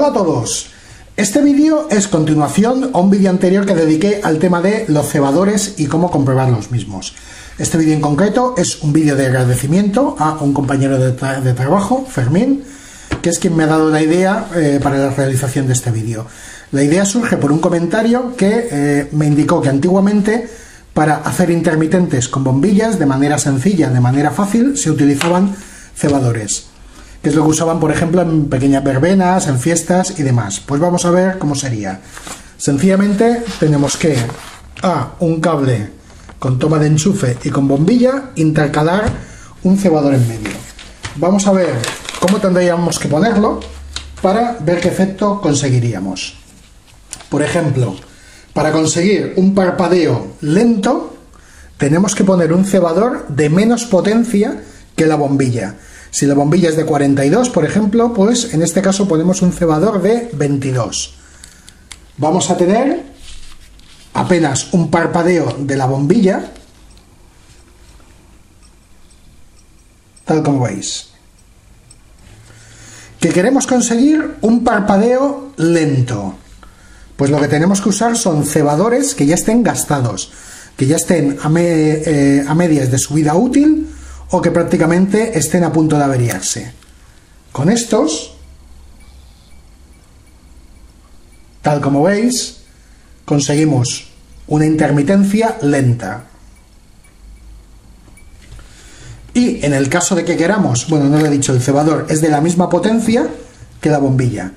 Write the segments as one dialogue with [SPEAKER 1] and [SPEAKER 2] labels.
[SPEAKER 1] Hola a todos. Este vídeo es continuación a un vídeo anterior que dediqué al tema de los cebadores y cómo comprobar los mismos. Este vídeo en concreto es un vídeo de agradecimiento a un compañero de, trabajo, Fermín, que es quien me ha dado la idea eh, para la realización de este vídeo. La idea surge por un comentario que eh, me indicó que antiguamente para hacer intermitentes con bombillas de manera sencilla, de manera fácil, se utilizaban cebadores que es lo que usaban, por ejemplo, en pequeñas verbenas, en fiestas y demás. Pues vamos a ver cómo sería. Sencillamente tenemos que a un cable con toma de enchufe y con bombilla intercalar un cebador en medio. Vamos a ver cómo tendríamos que ponerlo para ver qué efecto conseguiríamos. Por ejemplo, para conseguir un parpadeo lento, tenemos que poner un cebador de menos potencia que la bombilla. Si la bombilla es de 42, por ejemplo, pues en este caso ponemos un cebador de 22. Vamos a tener apenas un parpadeo de la bombilla, tal como veis. Que queremos conseguir un parpadeo lento. Pues lo que tenemos que usar son cebadores que ya estén gastados, que ya estén a, eh, a medias de su vida útil o que prácticamente estén a punto de averiarse. Con estos, tal como veis, conseguimos una intermitencia lenta. Y en el caso de que queramos, bueno, no lo he dicho, el cebador es de la misma potencia que la bombilla.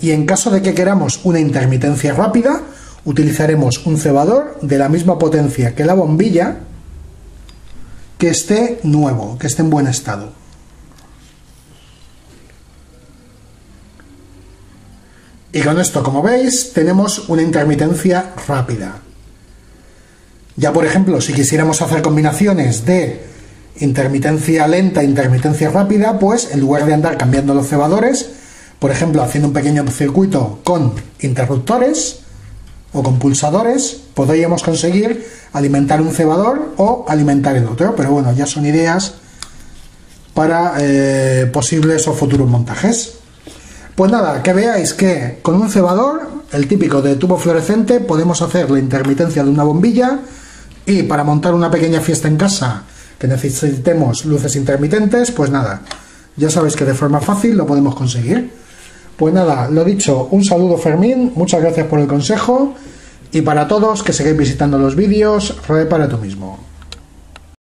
[SPEAKER 1] Y en caso de que queramos una intermitencia rápida, utilizaremos un cebador de la misma potencia que la bombilla, que esté nuevo, que esté en buen estado. Y con esto, como veis, tenemos una intermitencia rápida. Ya, por ejemplo, si quisiéramos hacer combinaciones de intermitencia lenta e intermitencia rápida, pues en lugar de andar cambiando los cebadores, por ejemplo, haciendo un pequeño circuito con interruptores, o con pulsadores podríamos conseguir alimentar un cebador o alimentar el otro, pero bueno, ya son ideas para eh, posibles o futuros montajes. Pues nada, que veáis que con un cebador, el típico de tubo fluorescente, podemos hacer la intermitencia de una bombilla y para montar una pequeña fiesta en casa que necesitemos luces intermitentes, pues nada, ya sabéis que de forma fácil lo podemos conseguir. Pues nada, lo dicho, un saludo Fermín, muchas gracias por el consejo y para todos que sigáis visitando los vídeos, para tú mismo.